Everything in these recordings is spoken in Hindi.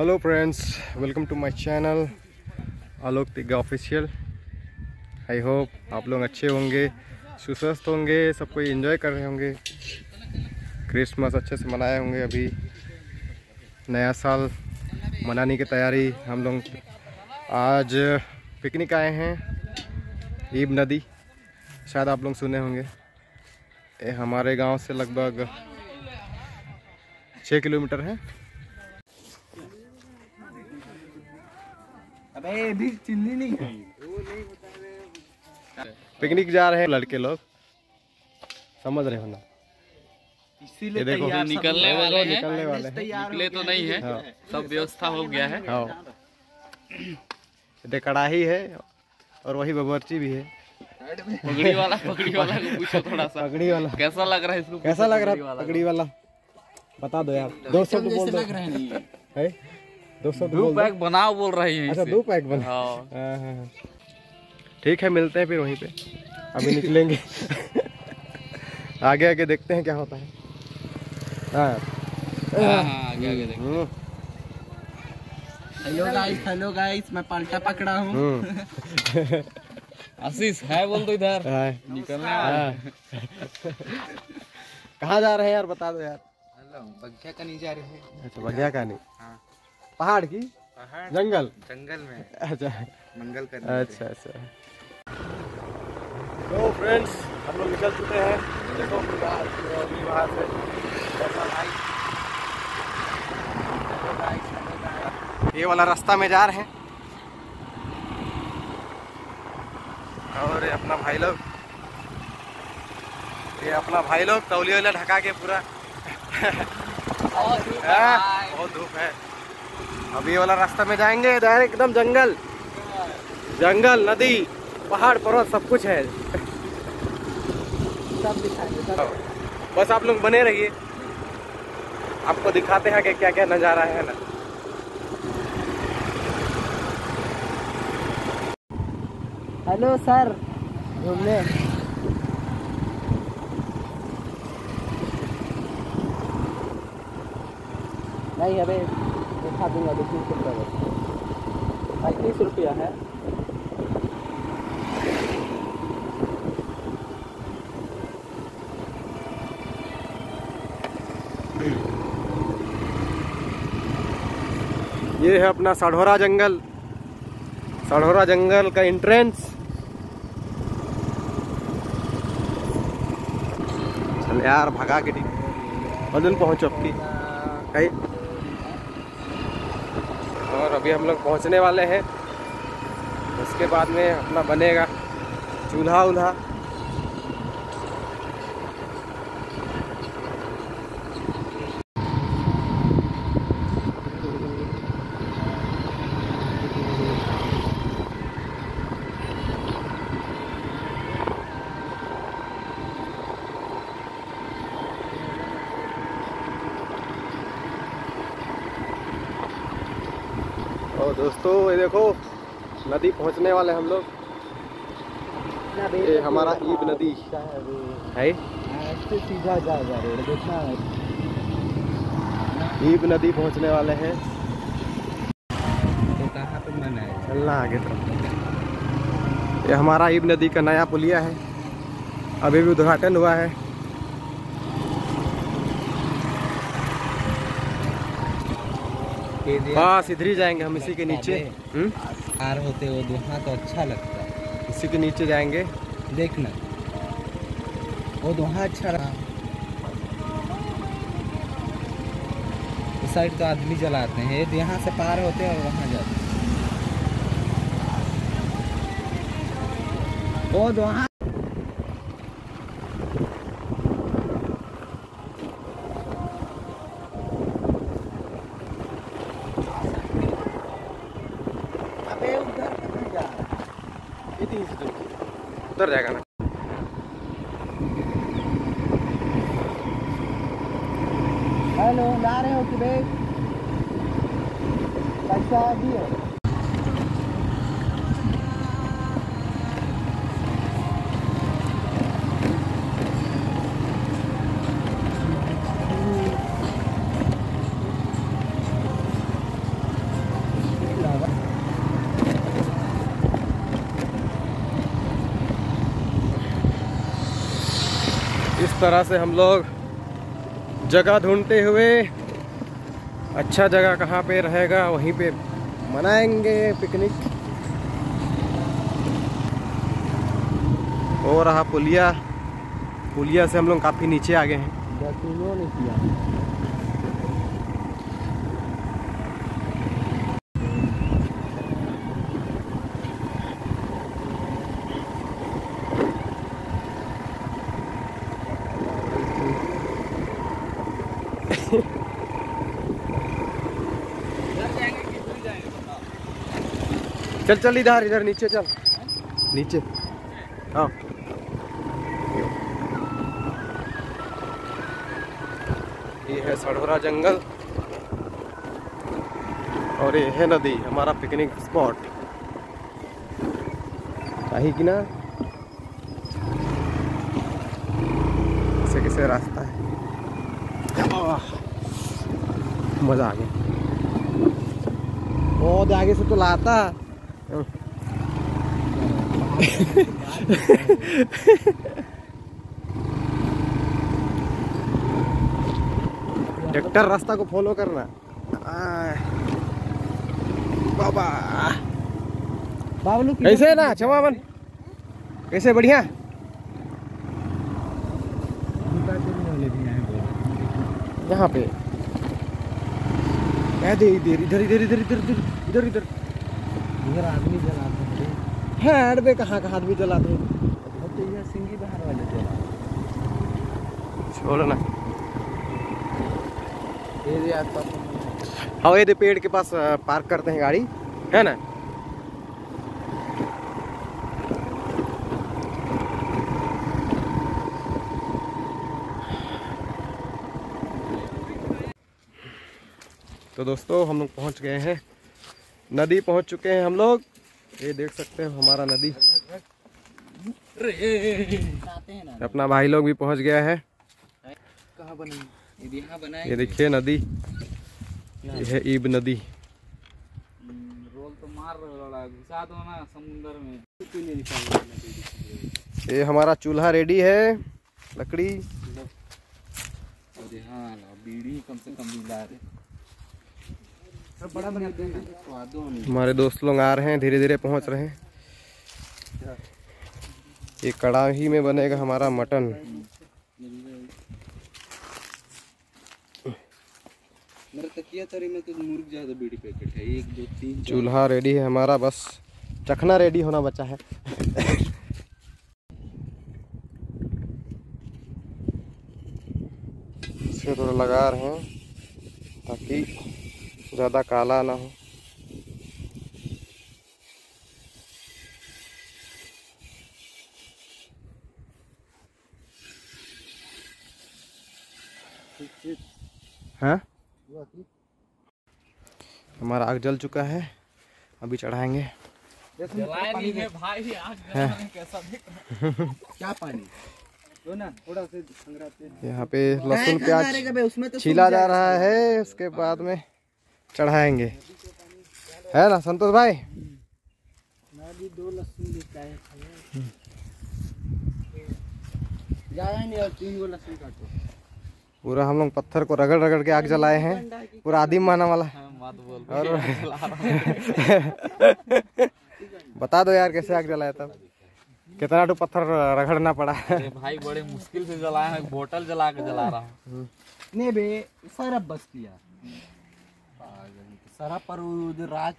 Hello friends welcome to my channel Alok Tigga official I hope आप लोग अच्छे होंगे सुस्वस्थ होंगे, सब कोई एंजॉय कर रहे होंगे। क्रिसमस अच्छे से मनाए होंगे अभी। नया साल मनाने की तैयारी हम लोग आज पिकनिक आए हैं, ईब नदी। शायद आप लोग सुने होंगे। हमारे गाँव से लगभग छः किलोमीटर है। अबे भी चिल्ली नहीं खाई। पिकनिक जा रहे हैं लड़के लोग। समझ रहे हो ना? इसीलिए देखो, निकलने वाले हैं। निकलने वाले हैं। निकले तो नहीं है। हाँ। सब व्यवस्था हो गया है। हाँ। ये कड़ाही है और वही बबरची भी है। पगड़ी वाला पगड़ी वाला को पूछो थोड़ा सा। पगड़ी वाला। कैसा लग रहा है इसको कैसा लग रहा है? पगड़ी वाला बता दो यार। दो सौ बोल दो। है? दो सौ दो। पैक बनाओ बोल रही है अच्छा दो पैक बना। हाँ। हाँ, हाँ। ठीक है मिलते हैं फिर वहीं पे। अभी निकलेंगे। आगे आगे देखते हैं क्या होता है। हाँ। हाँ, हाँ, आगे आगे देखो हेलो गाइस हेलो गाइस मैं पलटा पकड़ा हूँ। हम्म, आशीष है बोल दो इधर। हाँ, निकलने। कहाँ जा रहे हैं यार बता दो यार। बग्घा का नहीं जा रहे हैं। अच्छा बढ़िया कहानी पहाड़ की? पहाड़? जंगल। जंगल में। अच्छा। मंगल कर अच्छा अच्छा। तो फ्रेंड्स हम लोग निकल चुके हैं। देखो बाहर से। ये वाला रास्ता में जा रहे हैं। और ये अपना भाई लोग। ये अपना भाई लोग तौलिया वाला ढका के पूरा। हाँ, बहुत धूप है। अब ये वाला रास्ता में जाएँगे इधर एकदम जंगल। जंगल नदी पहाड़ पर्वत सब कुछ है। सब दिखाएँगे बस आप लोग बने रहिए। आपको दिखाते हैं कि क्या क्या नज़ारा है ना। हेलो सर घूमने। नहीं अबे दिखा दूँगा दो तीन सौ रुपया पैंतीस रुपया है। ये है अपना साढ़ोरा जंगल। साढ़ोरा जंगल का एंट्रेंस चल यार, भगा के बदन पहुंचो अब की कहीं और अभी हम लोग पहुँचने वाले हैं। उसके बाद में अपना बनेगा। चूल्हा उल्हा दोस्तों ये देखो नदी पहुँचने वाले हम लोग। ये हमारा ईब नदी। है? सीधा जा जा रहे देखना ईब नदी पहुँचने वाले हैं। तो कहाँ पे मन है? चलना आगे तरफ़ ये हमारा ईब नदी का नया पुलिया है। अभी भी उद्घाटन हुआ है। बस इधर ही जाएँगे हम इसी के नीचे। हम्म? पार होते वो वहाँ तो अच्छा लगता है। इसी के नीचे जाएँगे। देखना। वो वहाँ अच्छा रहा। उस साइड तो आदमी जलाते हैं। यहाँ से पार होते हैं और वहाँ जाते हैं। वो वहाँ अबे उधर कहाँ जा रहा है? ये तीन से चलो। उतर जाएगा ना। हेलो ला रहे हो कि भाई? पैसा भी इस तरह से हम लोग जगह ढूंढते हुए अच्छा जगह कहाँ पे रहेगा वहीं पे मनाएँगे पिकनिक। हो रहा पुलिया। पुलिया से हम लोग काफ़ी नीचे आ गए हैं चल चल, इधर इधर, नीचे चल। नीचे। हाँ। ये है सड़वरा जंगल। और ये है नदी, हमारा पिकनिक स्पॉट कहीं की ना? कैसे कैसे रास्ता है आह, मज़ा आ गया। बहुत आगे से तो लाता। ट्रैक्टर रास्ता को फॉलो करना। बाबा। बाबलू कैसे है ना चमावन कैसे बढ़िया। यहाँ पे। दे इधर इधर इधर इधर इधर इधर इधर इधर। इधर आदमी जलाते हैं कहाँ कहाँ आदमी जलाते हैं बहुत सिंगी बाहर वाले जला छोड़ो ना। ये आसपास हाँ। ये दे पेड़ के पास पार्क करते हैं गाड़ी। है ना? तो दोस्तों हम लोग पहुँच गए हैं। नदी पहुँच चुके हैं हम लोग। ये देख सकते हैं हमारा नदी। अपना भाई लोग भी पहुँच गया है। कहाँ ये देखिए नदी। ये है ईब नदी। रोल तो ये हमारा चूल्हा रेडी है। लकड़ी। हाँ बीड़ी कम से कम बड़ा हमारे दोस्त लोग आ रहे हैं धीरे धीरे पहुँच रहे हैं। ये कड़ाही में बनेगा हमारा मटन। तो चूल्हा रेडी है हमारा, बस चखना रेडी होना बचा है। इसे थोड़ा लगा रहे हैं ताकि ज़्यादा काला ना हो। हाँ? हमारा आग जल चुका है अभी चढ़ाएँगे। नहीं है भाई आग कैसा है? क्या पानी? थोड़ा से यहाँ पे लहसुन प्याज उसमें तो छीला जा रहा है उसके बाद में। चढ़ाएँगे। है ना संतोष भाई? दो लहसुन लेता है ज़्यादा नहीं और तीन गो लहसुन काटो पूरा हम लोग पत्थर को रगड़ रगड़ के आग जलाए हैं। पूरा आदिम माना वाला। और। बता दो यार कैसे आग जलाया तब? कितना तो पत्थर रगड़ना पड़ा? भाई बड़े मुश्किल से जलाया है बोतल जला के जला रहा हूँ। नहीं बे सारा बस किया। सारा पर रात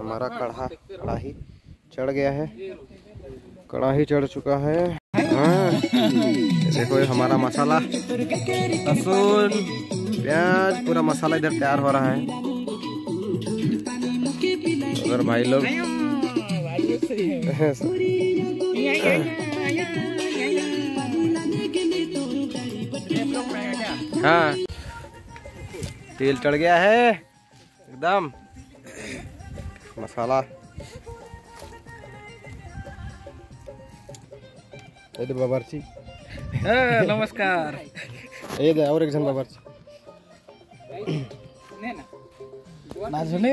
हमारा कढ़ा कढ़ाही चढ़ गया है। कढ़ाही चढ़ चुका है। हाँ। देखो ये हमारा मसाला। लहसुन, प्याज, पूरा मसाला इधर तैयार हो रहा है। अगर भाई लोग हाँ। तेल चढ़ गया है। एकदम। मसाला। ये दे बाबरची नमस्कार। ये दे और एक जन बाबरची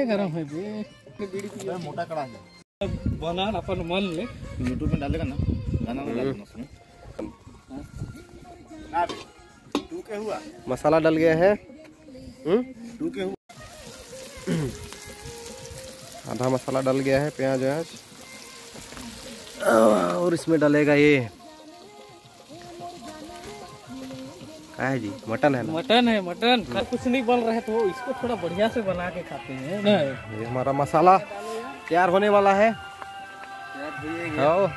गरम है बे। बना अपन मन ले यूट्यूब में डालेगा ना। मसाला डल गया है? आधा मसाला डल गया है प्याज व्याज। और इसमें डलेगा ये। क्या है जी? मटन है ना? मटन है मटन। कल कुछ नहीं बन रहा है तो इसको थोड़ा बढ़िया से बना के खाते हैं ना? ये हमारा मसाला तैयार होने वाला है। आओ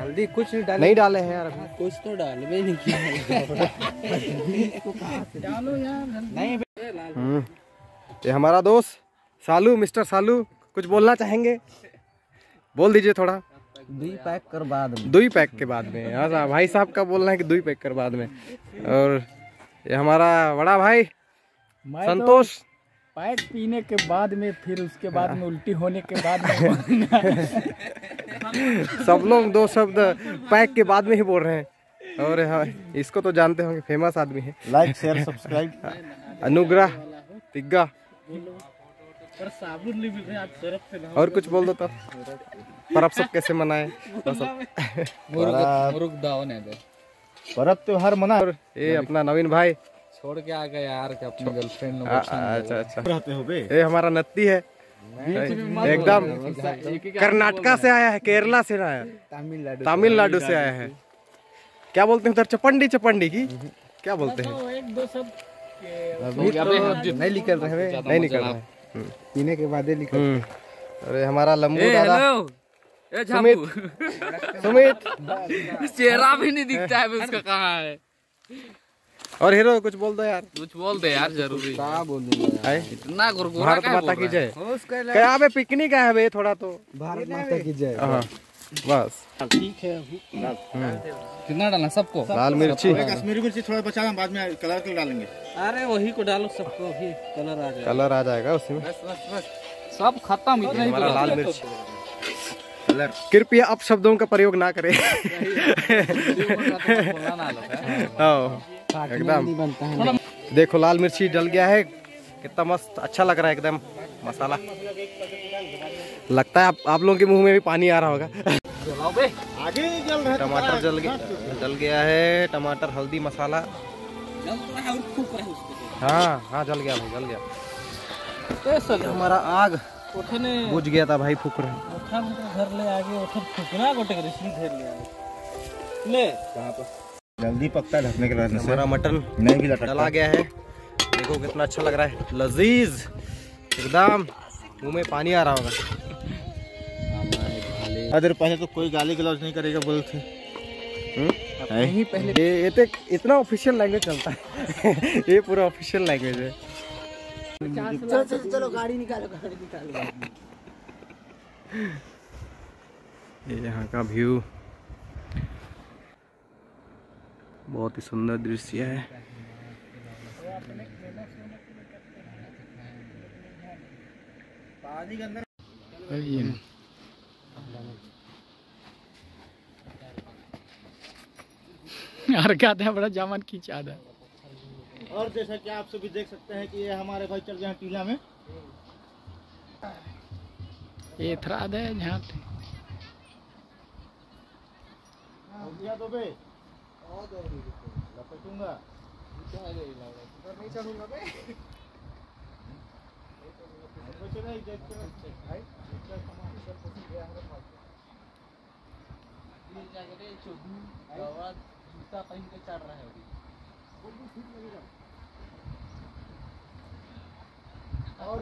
हल्दी कुछ नहीं डाल। नहीं डाले हैं यार अभी। कुछ तो डाल भी नहीं किया। डालो यार नहीं हम्म, ये हमारा दोस्त सालू मिस्टर सालू कुछ बोलना चाहेंगे? बोल दीजिए थोड़ा। दुई पैक कर बाद में। दुई पैक के बाद में। हाँ भाई साहब का बोलना है कि दुई पैक कर बाद में। और ये हमारा बड़ा भाई तो संतोष। पैक पीने के बाद में फिर उसके बाद में उल्टी होने के बाद में। सब लोग दो शब्द पैक के बाद में ही बोल रहे हैं। और हाँ, इसको तो जानते होंगे फ़ेमस आदमी है। लाइक शेयर सब्सक्राइब अनुग्रह तिग्गा। साबुन नहीं मिल रहा आज सरफ से ना और कुछ बोल दो तो। पर सब कैसे मनाए? वो सब। पर्व त्योहार मना ये अपना नवीन भाई। छोड़ के आ गए यार कि अपनी गर्लफ्रेंड अच्छा अच्छा। रहते हो बे ये हमारा नत्ती है। एकदम। कर्नाटका से आया है केरला से आया तमिलनाडु तमिलनाडु से आया है। क्या बोलते हैं उधर चपंडी चपंडी की? क्या बोलते हैं? एक दो सब नहीं निकल रहे। नहीं निकल रहे। हम्म, पीने के बाद ही हम्म। अरे हमारा लंबू दादा। सुमित। सुमित। चेहरा भी नहीं दिखता है उसका कहाँ है। और हीरो कुछ बोल दो यार। कुछ बोल दे यार ज़रूरी आए। इतना गुरगुरा भारत माता की है? जय। क्या बे पिकनिक है बे थोड़ा तो। भारत माता की जय। हाँ बस। ठीक है कितना डालना सबको? लाल मिर्ची। कश्मीरी मिर्ची थोड़ा बचा बाद में कलर के डालेंगे। अरे वही को डालो सबको अभी कलर आ जाए कलर आ जाएगा उसमें सब खत्म इतना ही हमारा लाल मिर्च। कृपया अब शब्दों का प्रयोग ना करें। है। हाँ, एकदम। देखो लाल मिर्ची डल गया है। कितना मस्त अच्छा लग रहा है एकदम। मसाला। लगता है आप, आप लोगों के मुँह में भी पानी आ रहा होगा। जलाओ आगे जल रहा टमाटर जल गया जल गया है। टमाटर हल्दी मसाला। हाँ हाँ जल गया भाई जल गया। हमारा आग बुझ गया था भाई फूक रहे तो घर ले आगे फुकना गोटे ले आगे। ले। जल्दी पकता है ढकने के से हमारा मटन नहीं भी डला गया है। देखो कितना अच्छा लग रहा है। लजीज। एकदम। मुँह में पानी आ रहा होगा। अगर पहले तो कोई गाली गलौज नहीं करेगा बोलते। यही पहले ये, ये तो इतना ऑफिशियल लैंग्वेज चलता है। ये पूरा ऑफिशियल लैंग्वेज है। चलो चलो चलो गाड़ी निकालो गाड़ी निकालो ये यहाँ का व्यू बहुत ही सुंदर दृश्य है। यार क्या था? बड़ा जामन की चाद है और जैसा कि आप सभी देख सकते हैं कि ये हमारे भाई चल गए हैं टीला में। ये थरा दे जहाँ हो तो बे। लपेटूँगा नहीं देखते भाई जूता पहन के चढ़ रहा है और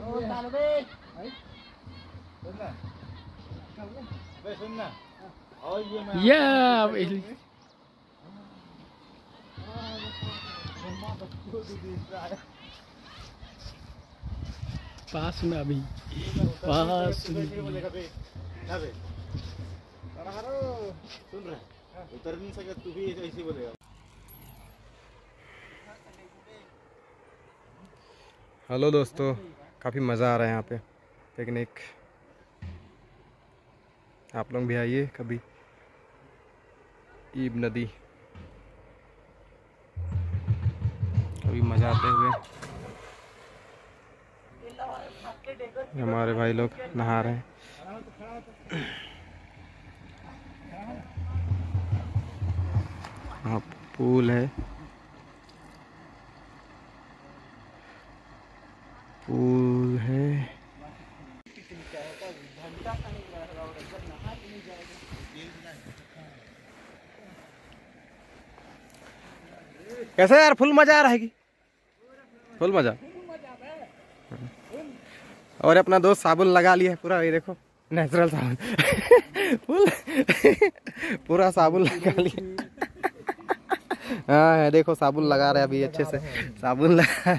सुनना और ये मैं ये पास में अभी। पास सुन रहा उतर नहीं सके तू भी ऐसे बोलेगा हेलो दोस्तों, काफ़ी मज़ा आ रहा है यहाँ पे। पिकनिक। आप लोग भी आइए कभी। ईब नदी। कभी मज़ा आते हुए। हमारे भाई लोग नहा रहे हैं। हाँ पुल है। पुल है। कैसे यार? फुल मज़ा आ रहा है कि? फुल मज़ा। और अपना दोस्त साबुन लगा लिया है पूरा, ये देखो नेचुरल साबुन। फुल। पूरा साबुन लगा लिया। हाँ देखो, साबुन लगा रहे अभी अच्छे से। साबुन लगा।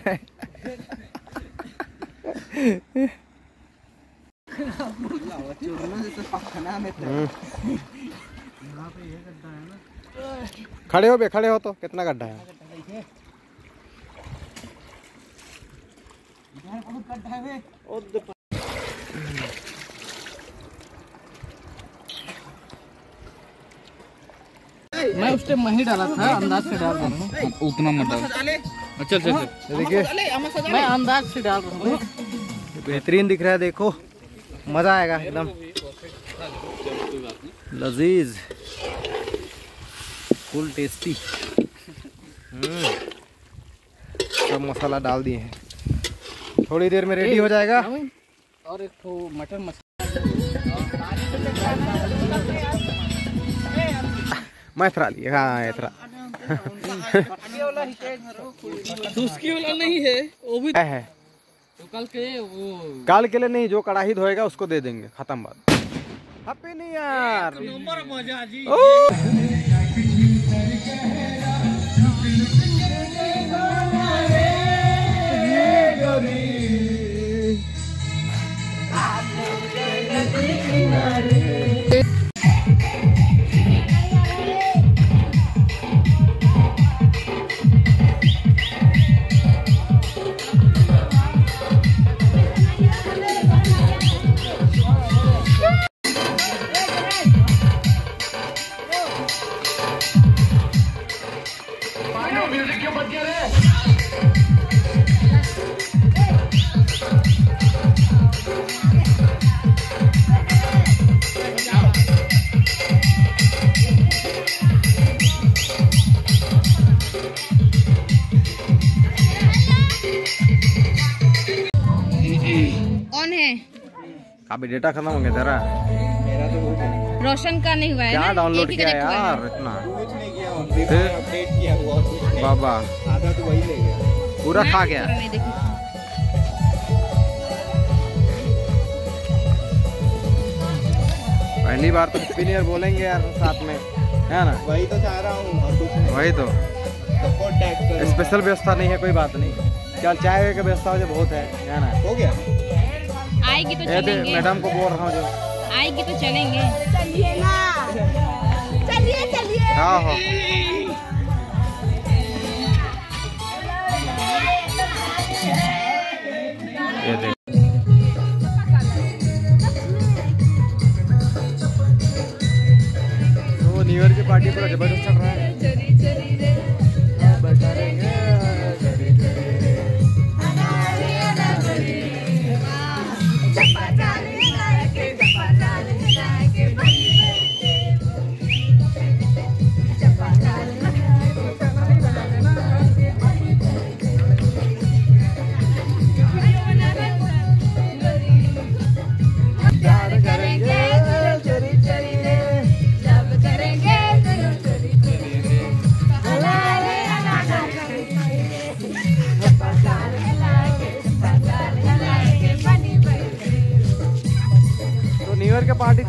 खड़े हो बे, खड़े हो तो कितना गड्ढा है? मैं उस टाइम नहीं डाला था अंदाज से डाल रहा हूँ। उतना मत डाल। अच्छा अच्छा अच्छा देखिए मैं अंदाज से डाल रहा हूँ। बेहतरीन दिख रहा है देखो। मज़ा आएगा एकदम। लजीज। Full tasty. हम्म। सब मसाला डाल दिए हैं। थोड़ी देर में रेडी हो जाएगा और एक तो मटर मसाला मैं थरा लिए हाँ ये थरा उसकी वाला नहीं है वो भी है, है तो कल के वो काल के लिए नहीं जो कड़ाही धोएगा उसको दे देंगे खत्म बात हैप्पी न्यू ईयर मज़ा जी Hare अभी डेटा खत्म हो गया तेरा रोशन का नहीं हुआ है क्या डाउनलोड किया है यार इतना? बाबा। आधा तो वही ले गया। पूरा खा गया। पहली बार तो हैप्पी बोलेंगे यार साथ में। है ना? वही तो चाह रहा हूँ और कुछ नहीं। वही तो। स्पेशल व्यवस्था नहीं है कोई बात नहीं। क्या चाय की व्यवस्था हो बहुत है है ना? हो गया। आएगी तो चलेंगे। मैडम को बोल रहा हूँ जो। आएगी तो चलेंगे। हाँ हाँ। ये देख तो न्यू ईयर की पार्टी पूरा ज़बरदस्त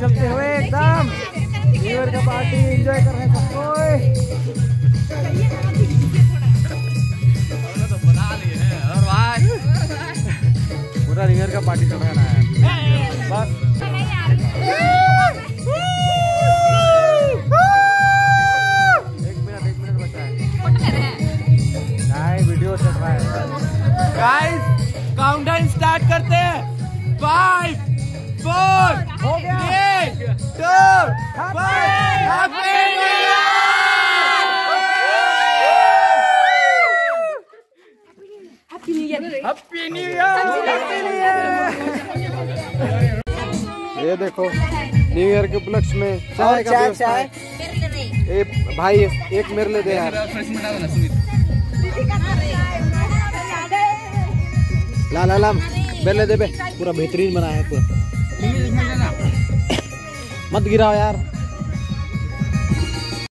चलते हुए एकदम। न्यू का पार्टी एंजॉय कर रहे हैं सब पूरा न्यू का पार्टी चल रहा है बस। ये देखो न्यू ईयर के उपलक्ष्य में चाय का व्यवस्था है ए भाई एक मेरे लिए दे यार। ला ला ला मेरे दे बे। पूरा बेहतरीन बनाया है पूरा। मत गिराओ यार।